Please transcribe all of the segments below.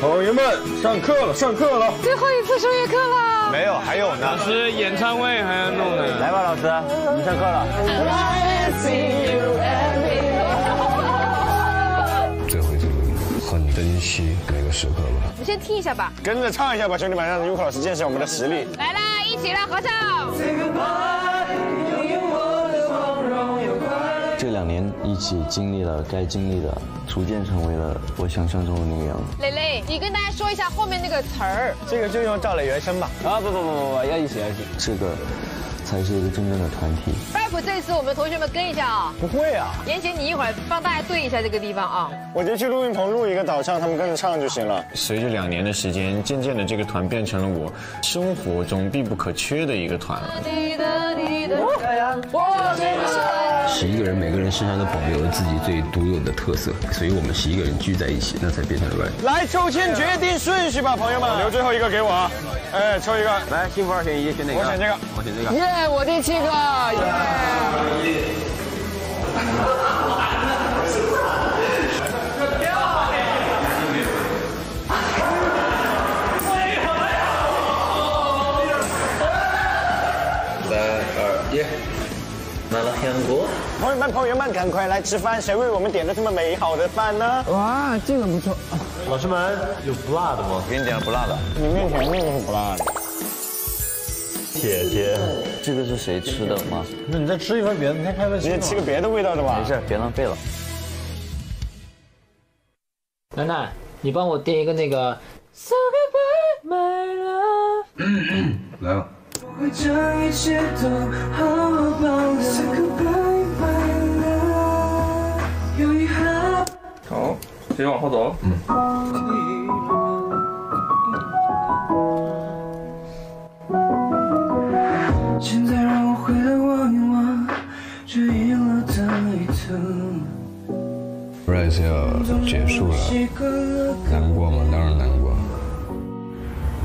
朋友们，上课了，上课了！最后一次声乐课了。没有，还有呢。老师，演唱会还要弄呢。来吧，老师，我们上课了。这回是很珍惜每个时刻吧。我们先听一下吧。跟着唱一下吧，兄弟们，让优酷老师见识我们的实力。来啦，一起来合唱。这两年一起经历了该经历的，逐渐成为了我想象中的那个样子。蕾蕾，你跟大家说一下后面那个词儿。这个就用赵磊原声吧。啊不不不不不，要一起要一起，这个才是一个真正的团体。这次我们同学们跟一下啊。不会啊，严姐，你一会儿帮大家对一下这个地方啊。我就去录音棚录一个导唱，他们跟着唱就行了。随着两年的时间，渐渐的这个团变成了我生活中必不可缺的一个团了。十一个人，每个人身上都保留了自己最独有的特色，所以我们十一个人聚在一起，那才变成了。来，抽签决定顺序吧，朋友们，留最后一个给我啊！哎，抽一个，来，幸福二选一，选哪个？我选这个，我选这个。耶，我第七个，二一，来了，香锅。朋友们，朋友们，赶快来吃饭！谁为我们点的这么美好的饭呢？哇，这个不错。老师们，有不辣的吗？我给你点了不辣的。你面前那个是不辣的。姐姐，这个是谁吃的吗？那你再吃一份别的，你先开份新的。你吃个别的味道的吧。没事，别浪费了。楠楠，你帮我点一个那个。So goodbye, my love。来吧。会将一切都好好保留。Say goodbye, my love。有遗憾。好，继续往后走。嗯。束了，难过吗？当然难过。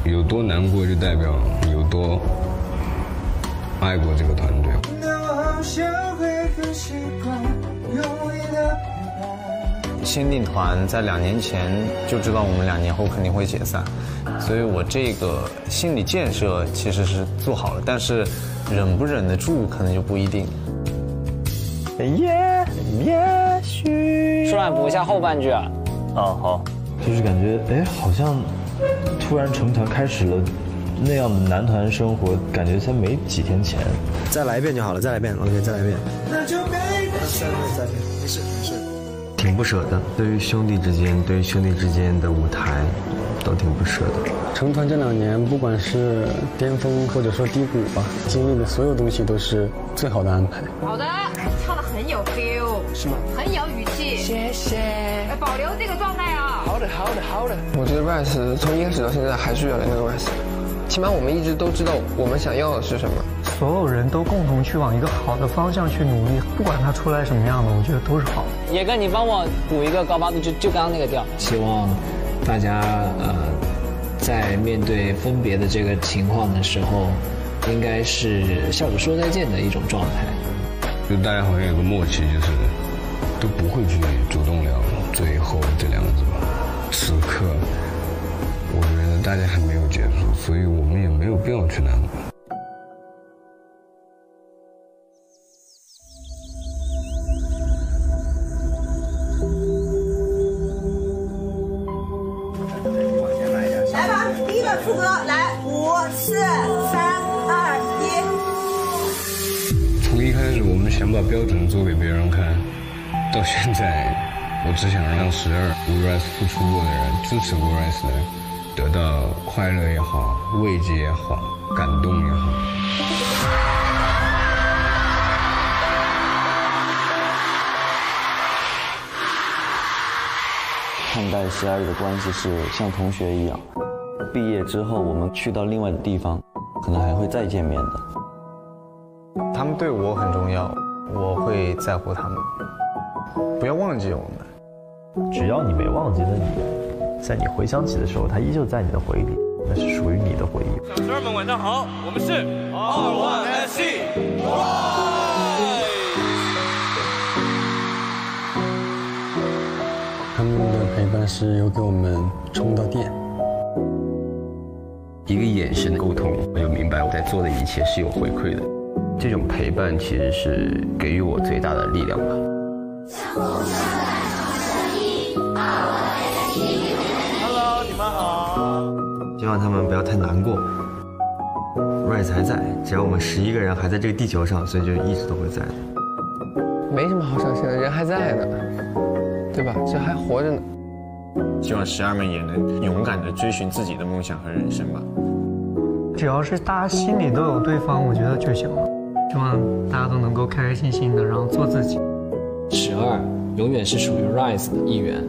有多难过，就代表有多爱过这个团队。但我好像会很习惯有你的陪伴。先定团在两年前就知道我们两年后肯定会解散，所以我这个心理建设其实是做好了，但是忍不忍得住可能就不一定。也也许。舒然补一下后半句啊。哦，好。就是感觉哎，好像突然成团开始了那样的男团生活，感觉才没几天前。再来一遍就好了，再来一遍，OK，再来一遍。那就没关系。再来一遍，没事没事。挺不舍的，对于兄弟之间，对于兄弟之间的舞台，都挺不舍的。成团这两年，不管是巅峰或者说低谷吧，经历的所有东西都是最好的安排。好的，唱的很有 feel，是吗？很有语气。谢谢。保留这个状态啊。好的，好的，好的。我觉得 Rice 从一开始到现在还是原来那个 Rice，起码我们一直都知道我们想要的是什么。所有人都共同去往一个好的方向去努力，不管它出来什么样的，我觉得都是好的。野哥，你帮我补一个高八度，就就刚刚那个调。希望大家呃，在面对分别的这个情况的时候，应该是笑着说再见的一种状态。就大家好像有个默契，就是都不会去主动聊最后这两个字吧。此刻，我觉得大家还没有结束，所以我们也没有必要去难过。来吧，第一个副歌，来，五、四、从一开始我们想把标准做给别人看，到现在，我只想让十二为 r i s 付出过的人、支持过 r i s 的人，得到快乐也好、慰藉也好、感动也好。看待十二月的关系是像同学一样，毕业之后我们去到另外的地方，可能还会再见面的。他们对我很重要，我会在乎他们，不要忘记我们。只要你没忘记，的你在你回想起的时候，他依旧在你的回忆里，那是属于你的回忆。小伙伴们晚上好，我们是二万 SC。他们的陪陪伴是有给我们充到电。一个眼神的沟通，我就明白我在做的一切是有回馈的。这种陪伴其实是给予我最大的力量吧。Hello，你们好。希望他们不要太难过。Rise 还在，只要我们十一个人还在这个地球上，所以就一直都会在的。没什么好伤心的，人还在呢，对吧？这还活着呢。希望十二们也能勇敢的追寻自己的梦想和人生吧。只要是大家心里都有对方，我觉得就行了。希望大家都能够开开心心的，然后做自己。十二永远是属于 Rise 的一员。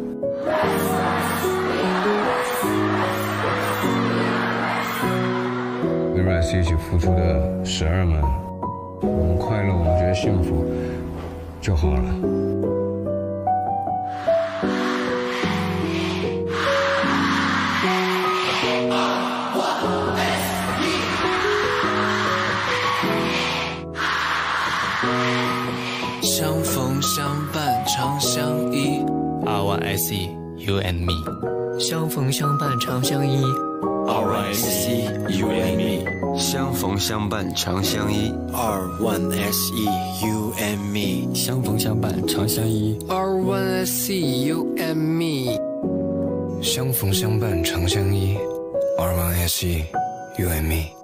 跟 Rise 一起付出的十二们，我们快乐，我们觉得幸福就好了。相依，R Y S E You and Me。相逢相伴长相依，R Y S E You and Me。相逢相伴长相依，R One S E You and Me。相逢相伴长相依，R One S E You and Me。相逢相伴长相依，R One S E You and Me。